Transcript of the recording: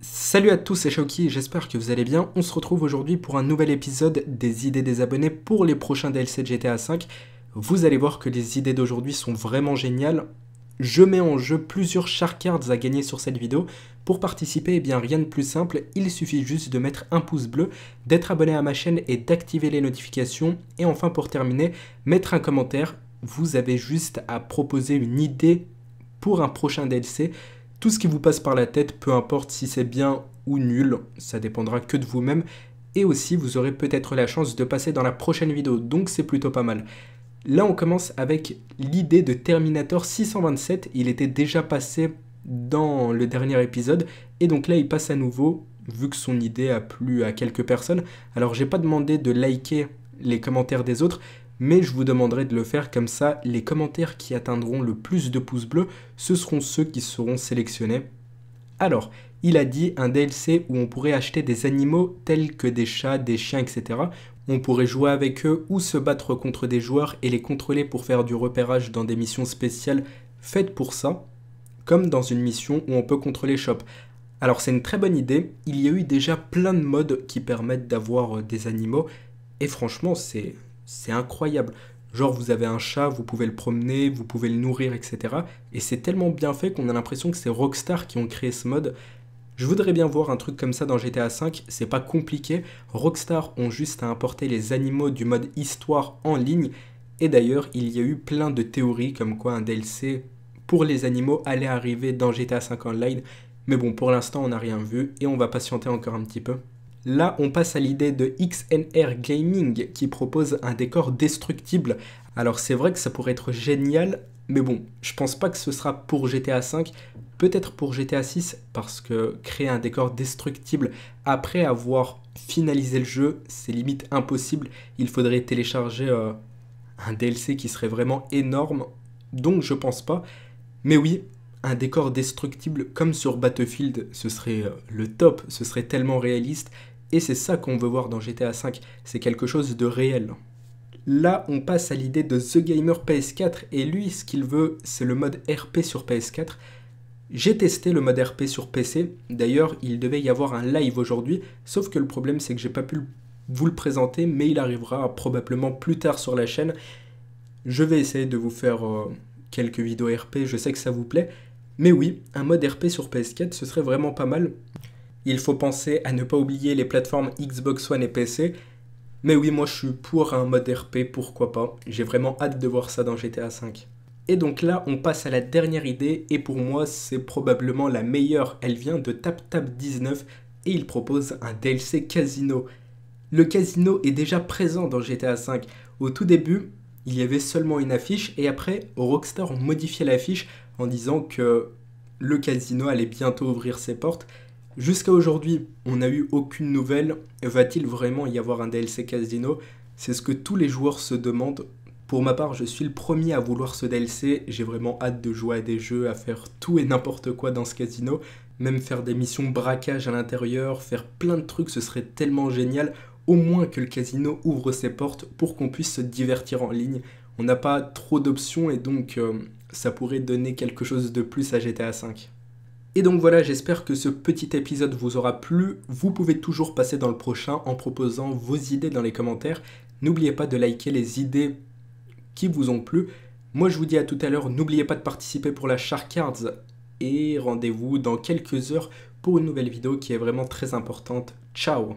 Salut à tous, c'est Shoki, j'espère que vous allez bien. On se retrouve aujourd'hui pour un nouvel épisode des idées des abonnés pour les prochains DLC de GTA V. Vous allez voir que les idées d'aujourd'hui sont vraiment géniales. Je mets en jeu plusieurs cards à gagner sur cette vidéo. Pour participer, eh bien rien de plus simple, il suffit juste de mettre un pouce bleu, d'être abonné à ma chaîne et d'activer les notifications. Et enfin pour terminer, mettre un commentaire. Vous avez juste à proposer une idée pour un prochain DLC. Tout ce qui vous passe par la tête, peu importe si c'est bien ou nul, ça dépendra que de vous-même. Et aussi, vous aurez peut-être la chance de passer dans la prochaine vidéo, donc c'est plutôt pas mal. Là, on commence avec l'idée de Terminator 627. Il était déjà passé dans le dernier épisode, et donc là, il passe à nouveau, vu que son idée a plu à quelques personnes. Alors, j'ai pas demandé de liker les commentaires des autres, mais je vous demanderai de le faire comme ça, les commentaires qui atteindront le plus de pouces bleus, ce seront ceux qui seront sélectionnés. Alors, il a dit un DLC où on pourrait acheter des animaux tels que des chats, des chiens, etc. On pourrait jouer avec eux ou se battre contre des joueurs et les contrôler pour faire du repérage dans des missions spéciales faites pour ça, comme dans une mission où on peut contrôler Shop. Alors c'est une très bonne idée, il y a eu déjà plein de modes qui permettent d'avoir des animaux, et franchement c'est c'est incroyable. Genre vous avez un chat, vous pouvez le promener, vous pouvez le nourrir, etc. Et c'est tellement bien fait qu'on a l'impression que c'est Rockstar qui ont créé ce mode. Je voudrais bien voir un truc comme ça dans GTA V, c'est pas compliqué. Rockstar ont juste à importer les animaux du mode histoire en ligne. Et d'ailleurs, il y a eu plein de théories comme quoi un DLC pour les animaux allait arriver dans GTA V Online. Mais bon, pour l'instant, on n'a rien vu et on va patienter encore un petit peu. Là, on passe à l'idée de XNR Gaming qui propose un décor destructible. Alors c'est vrai que ça pourrait être génial, mais bon, je pense pas que ce sera pour GTA 5, peut-être pour GTA 6 parce que créer un décor destructible après avoir finalisé le jeu, c'est limite impossible. Il faudrait télécharger euh, un DLC qui serait vraiment énorme, donc je pense pas. Mais oui, un décor destructible comme sur Battlefield, ce serait euh, le top, ce serait tellement réaliste et c'est ça qu'on veut voir dans GTA V, c'est quelque chose de réel. Là, on passe à l'idée de The Gamer PS4, et lui, ce qu'il veut, c'est le mode RP sur PS4. J'ai testé le mode RP sur PC, d'ailleurs, il devait y avoir un live aujourd'hui, sauf que le problème, c'est que j'ai pas pu vous le présenter, mais il arrivera probablement plus tard sur la chaîne. Je vais essayer de vous faire euh, quelques vidéos RP, je sais que ça vous plaît. Mais oui, un mode RP sur PS4, ce serait vraiment pas mal. Il faut penser à ne pas oublier les plateformes Xbox One et PC. Mais oui, moi je suis pour un mode RP, pourquoi pas. J'ai vraiment hâte de voir ça dans GTA V. Et donc là, on passe à la dernière idée, et pour moi, c'est probablement la meilleure. Elle vient de TapTap19 et il propose un DLC casino. Le casino est déjà présent dans GTA V. Au tout début, il y avait seulement une affiche, et après, Rockstar ont modifié l'affiche en disant que le casino allait bientôt ouvrir ses portes, Jusqu'à aujourd'hui, on n'a eu aucune nouvelle. Va-t-il vraiment y avoir un DLC Casino? C'est ce que tous les joueurs se demandent. Pour ma part, je suis le premier à vouloir ce DLC. J'ai vraiment hâte de jouer à des jeux, à faire tout et n'importe quoi dans ce casino. Même faire des missions braquage à l'intérieur, faire plein de trucs, ce serait tellement génial. Au moins que le casino ouvre ses portes pour qu'on puisse se divertir en ligne. On n'a pas trop d'options et donc euh, ça pourrait donner quelque chose de plus à GTA V. Et donc voilà, j'espère que ce petit épisode vous aura plu. Vous pouvez toujours passer dans le prochain en proposant vos idées dans les commentaires. N'oubliez pas de liker les idées qui vous ont plu. Moi je vous dis à tout à l'heure, n'oubliez pas de participer pour la Shark Cards et rendez-vous dans quelques heures pour une nouvelle vidéo qui est vraiment très importante. Ciao